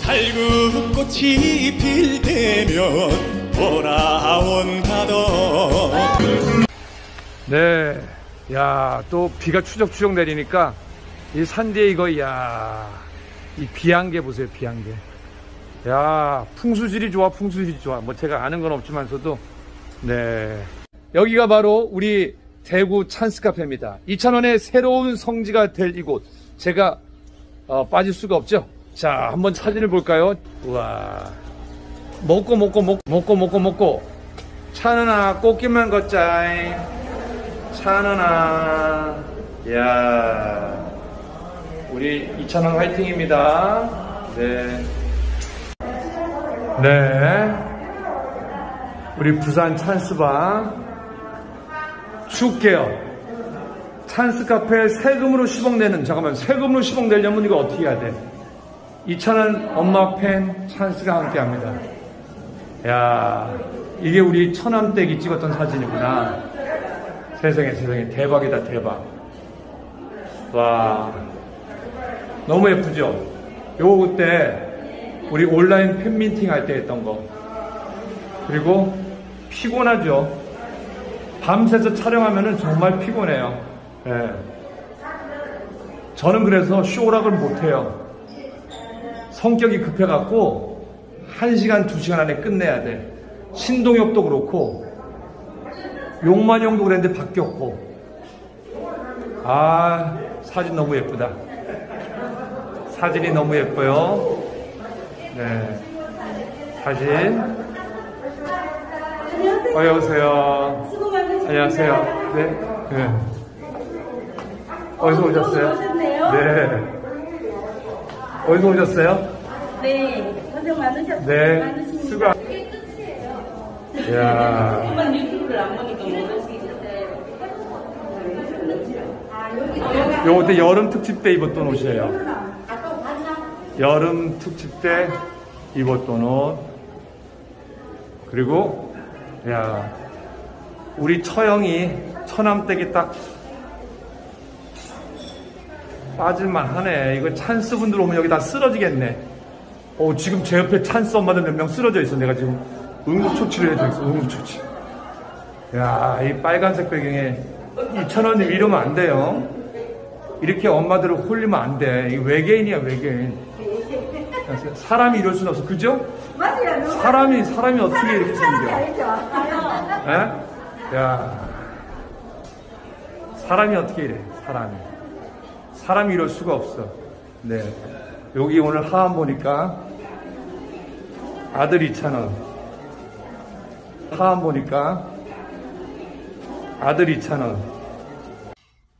달구꽃이 필 때면 돌아온다던 네. 야, 또 비가 추적추적 내리니까 이 산디에 이거, 야, 이 비안개 보세요, 비안개. 야, 풍수질이 좋아, 풍수질이 좋아. 뭐 제가 아는 건 없지만서도, 네. 여기가 바로 우리 대구 찬스 카페입니다. 2,000원의 새로운 성지가 될 이곳. 제가, 어, 빠질 수가 없죠. 자, 한번 사진을 볼까요? 우와. 먹고, 먹고, 먹고, 먹고, 먹고, 먹고. 차는아, 꽃길만 걷자잉. 찬원아, 야, 우리 이찬원 화이팅입니다. 네. 네. 우리 부산 찬스방 줄게요. 찬스 카페 세금으로 10억 내는, 잠깐만, 세금으로 10억 내려면 이거 어떻게 해야 돼? 이찬원 엄마 팬 찬스가 함께 합니다. 야, 이게 우리 천안댁이 찍었던 사진이구나. 세상에 세상에 대박이다 대박 와 너무 예쁘죠 요거 그때 우리 온라인 팬미팅 할 때 했던 거 그리고 피곤하죠 밤새서 촬영하면 정말 피곤해요. 예. 저는 그래서 쇼락을 못해요. 성격이 급해갖고 1시간 2시간 안에 끝내야 돼. 신동엽도 그렇고 용만 형도 그랬는데 바뀌었고. 아 사진 너무 예쁘다. 사진이 너무 예뻐요. 네. 사진. 어여 오세요 안녕하세요 네, 네. 어디서 오셨어요? 네 어디서 오셨어요? 네, 고생 많으셨어요. 네 많으십니다. 수고 이야 한번 유튜브를 안 보니까. 요거 때 여름 특집 때 입었던 옷이에요. 여름 특집 때 입었던 옷. 그리고, 야, 우리 처형이 처남댁이 딱 빠질만 하네. 이거 찬스 분들 오면 여기 다 쓰러지겠네. 어, 지금 제 옆에 찬스 엄마들 몇 명 쓰러져 있어. 내가 지금 응급처치를 해주고 있어. 응급처치. 야, 이 빨간색 배경에 이찬원님 이러면 안 돼요. 이렇게 엄마들을 홀리면 안 돼. 이 외계인이야, 외계인. 사람이 이럴 수는 없어. 그죠? 맞아요. 사람이, 사람이 어떻게 이렇게 생겨? 에? 야. 사람이 어떻게 이래, 사람이. 사람이 이럴 수가 없어. 네. 여기 오늘 하안 보니까 아들 2,000원. 하안 보니까 아들 이찬원.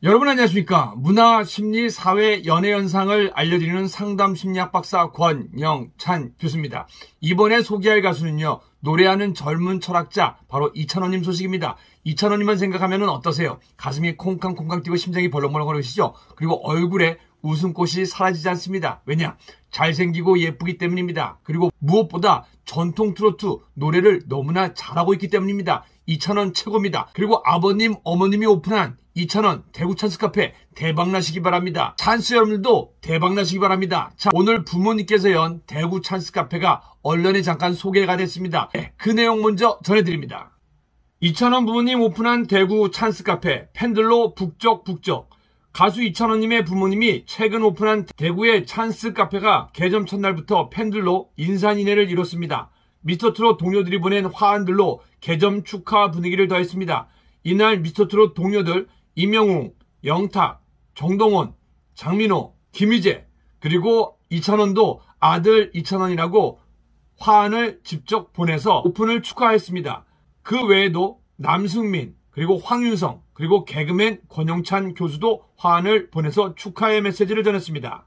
여러분 안녕하십니까. 문화, 심리, 사회, 연예 현상을 알려드리는 상담 심리학 박사 권영찬 교수입니다. 이번에 소개할 가수는요. 노래하는 젊은 철학자 바로 이찬원님 소식입니다. 이찬원님만 생각하면 어떠세요? 가슴이 콩닥콩닥 뛰고 심장이 벌렁벌렁거리시죠? 그리고 얼굴에 웃음꽃이 사라지지 않습니다. 왜냐? 잘생기고 예쁘기 때문입니다. 그리고 무엇보다 전통 트로트 노래를 너무나 잘하고 있기 때문입니다. 이찬원 최고입니다. 그리고 아버님, 어머님이 오픈한 이찬원 대구 찬스 카페 대박나시기 바랍니다. 찬스 여러분들도 대박나시기 바랍니다. 자, 오늘 부모님께서 연 대구 찬스 카페가 언론에 잠깐 소개가 됐습니다. 네, 그 내용 먼저 전해드립니다. 이찬원 부모님 오픈한 대구 찬스 카페 팬들로 북적북적 가수 이찬원님의 부모님이 최근 오픈한 대구의 찬스 카페가 개점 첫날부터 팬들로 인산인해를 이뤘습니다. 미스터트롯 동료들이 보낸 화환들로 개점 축하 분위기를 더했습니다. 이날 미스터트롯 동료들 임영웅, 영탁, 정동원, 장민호, 김희재 그리고 이찬원도 아들 이찬원이라고 화환을 직접 보내서 오픈을 축하했습니다. 그 외에도 남승민 그리고 황윤성 그리고 개그맨 권영찬 교수도 화환을 보내서 축하의 메시지를 전했습니다.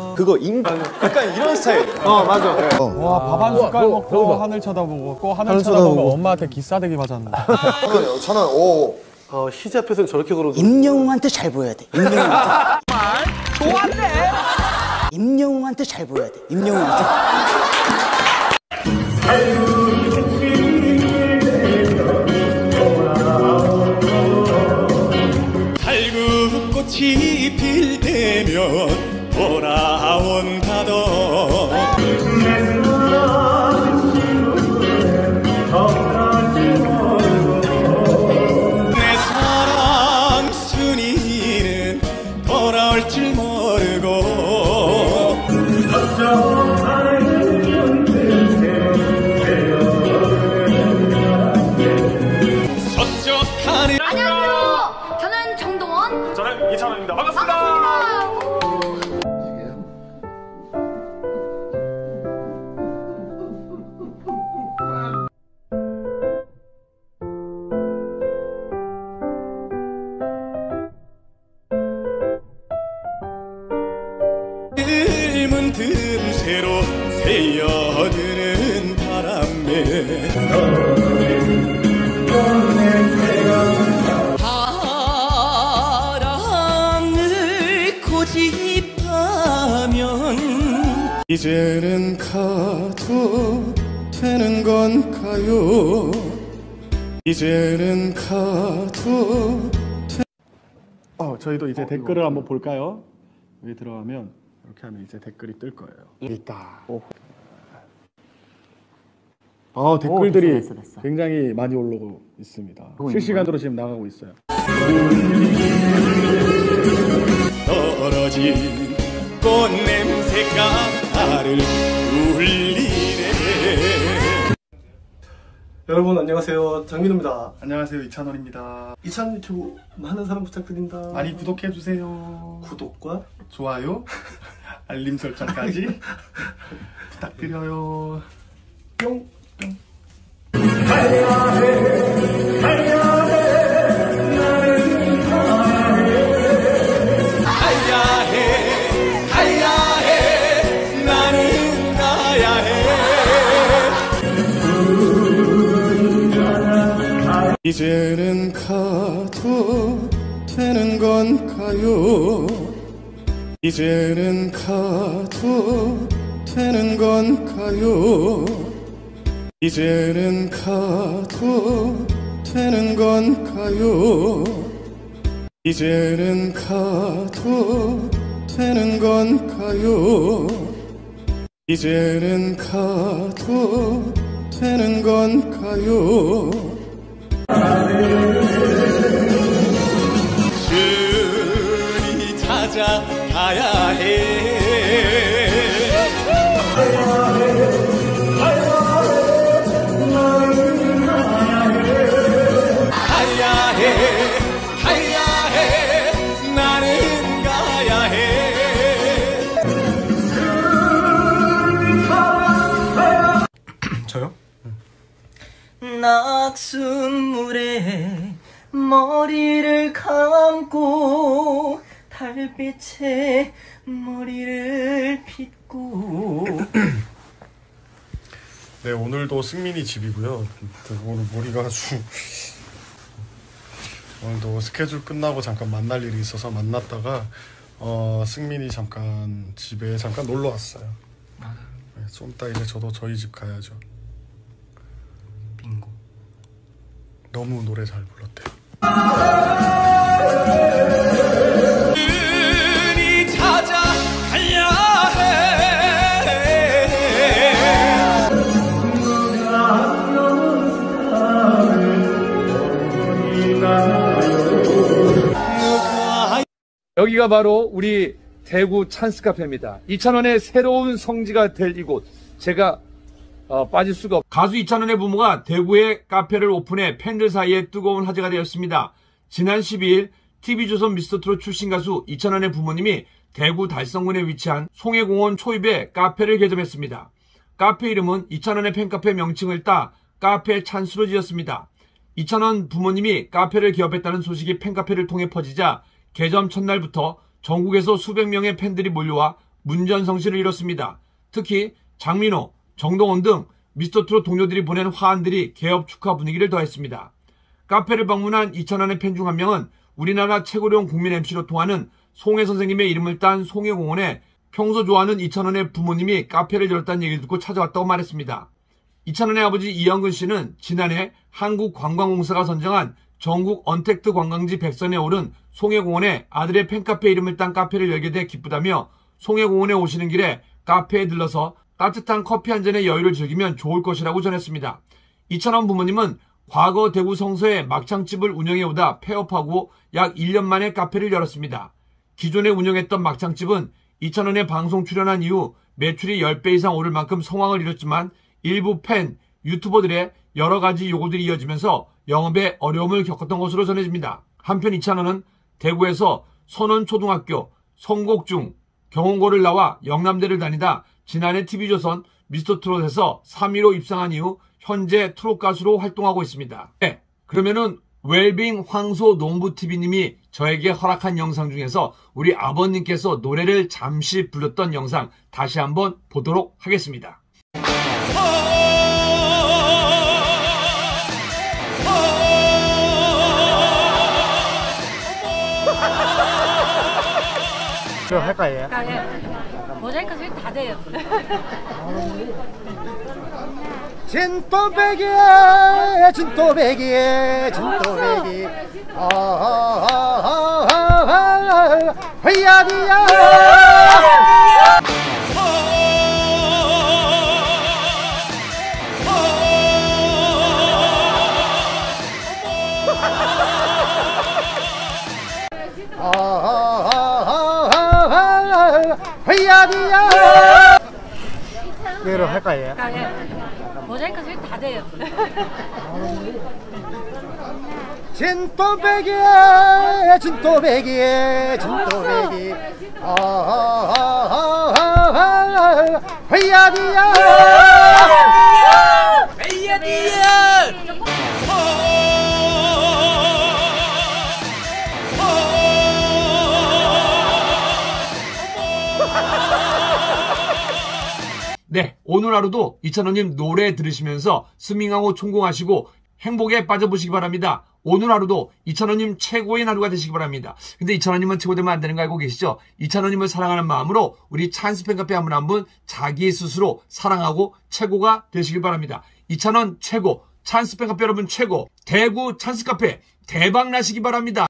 그거 인간 약간 이런 스타일. 어 맞아. 와, 밥 한 숟갈 먹고 하늘 쳐다보고 또 하늘 쳐다보고 엄마한테 기싸대기 맞았는데. 어 희재 앞에서 저렇게 걸어도 임영웅한테 잘 보여야 돼. 임영웅한테. 좋았네. 임영웅한테 잘 보여야 돼. 임영웅한테. 틈새로 새어드는 바람에 사랑을 고집하면 이제는 가도 되는 건가요 이제는 가도 어, 저희도 이제 댓글을 한번 볼까요? 여기 들어가면 이렇게 하면 이제 댓글이 뜰 거예요. 있다. 아 댓글들이 굉장히 많이 올라오고 있습니다. 실시간으로 지금 나가고 있어요. 떨어진 꽃 냄새가 나를 울리 여러분 안녕하세요 장민호입니다 안녕하세요 이찬원입니다. 이찬 유튜브 많은 사랑 부탁드립니다 많이 구독해 주세요. 구독과 좋아요, 알림 설정까지 부탁드려요. 뿅가 이제는 가도 되는 건가요 이제는 가도 되는 건가요 이제는 가도 되는 건가요 이제는 가도 되는 건가요? 이제는 가도 되는 건가요? 주니 찾아가야 해. 달빛에 머리를 빗고 네 오늘도 승민이 집이고요. 오늘 머리가 아주 오늘도 스케줄 끝나고 잠깐 만날 일이 있어서 만났다가 어, 승민이 잠깐 집에 잠깐 놀러 왔어요. 네, 좀 이따 이제 저도 저희 집 가야죠. 빙고. 너무 노래 잘 불렀대요. 여기가 바로 우리 대구 찬스 카페입니다. 이찬원의 새로운 성지가 될 이곳. 제가 어, 빠질 수가 없. 가수 이찬원의 부모가 대구에 카페를 오픈해 팬들 사이에 뜨거운 화제가 되었습니다. 지난 12일 TV조선 미스터트롯 출신 가수 이찬원의 부모님이 대구 달성군에 위치한 송해공원 초입에 카페를 개점했습니다. 카페 이름은 이찬원의 팬카페 명칭을 따 카페 찬스로 지었습니다. 이찬원 부모님이 카페를 개업했다는 소식이 팬카페를 통해 퍼지자 개점 첫날부터 전국에서 수백 명의 팬들이 몰려와 문전성시를 이뤘습니다. 특히 장민호, 정동원 등 미스터트롯 동료들이 보낸 화환들이 개업 축하 분위기를 더했습니다. 카페를 방문한 이찬원의 팬 중 한 명은 우리나라 최고령 국민 MC로 통하는 송혜 선생님의 이름을 딴 송혜공원에 평소 좋아하는 이찬원의 부모님이 카페를 열었다는 얘기를 듣고 찾아왔다고 말했습니다. 이찬원의 아버지 이영근 씨는 지난해 한국관광공사가 선정한 전국 언택트 관광지 백선에 오른 송해공원에 아들의 팬카페 이름을 딴 카페를 열게 돼 기쁘다며 송해공원에 오시는 길에 카페에 들러서 따뜻한 커피 한 잔의 여유를 즐기면 좋을 것이라고 전했습니다. 이찬원 부모님은 과거 대구 성서에 막창집을 운영해 오다 폐업하고 약 1년 만에 카페를 열었습니다. 기존에 운영했던 막창집은 이찬원의 방송 출연한 이후 매출이 10배 이상 오를 만큼 성황을 이뤘지만 일부 팬, 유튜버들의 여러 가지 요구들이 이어지면서 영업에 어려움을 겪었던 것으로 전해집니다. 한편 이찬원은 대구에서 선원초등학교, 성곡중, 경원고를 나와 영남대를 다니다 지난해 TV조선 미스터트롯에서 3위로 입상한 이후 현재 트롯 가수로 활동하고 있습니다. 네, 그러면은 웰빙 황소 농부TV님이 저에게 허락한 영상 중에서 우리 아버님께서 노래를 잠시 불렀던 영상 다시 한번 보도록 하겠습니다. 그럼 할까요? 모자이크 수익 다 돼요. 진또배기 진또배기 진또배기 회야디야 아하하하하 회야디야 그럼 할까요? 모자이크 수익 다 돼요. 진또배기 진또배기 진또배기. 아하하하하 회야디야 네, 오늘 하루도 이찬원님 노래 들으시면서 스밍하고 총공하시고 행복에 빠져보시기 바랍니다. 오늘 하루도 이찬원님 최고인 하루가 되시기 바랍니다. 근데 이찬원님은 최고되면 안 되는 거 알고 계시죠? 이찬원님을 사랑하는 마음으로 우리 찬스 팬 카페 한 분 한 분 자기 스스로 사랑하고 최고가 되시길 바랍니다. 이찬원 최고, 찬스 팬 카페 여러분 최고, 대구 찬스 카페 대박 나시기 바랍니다.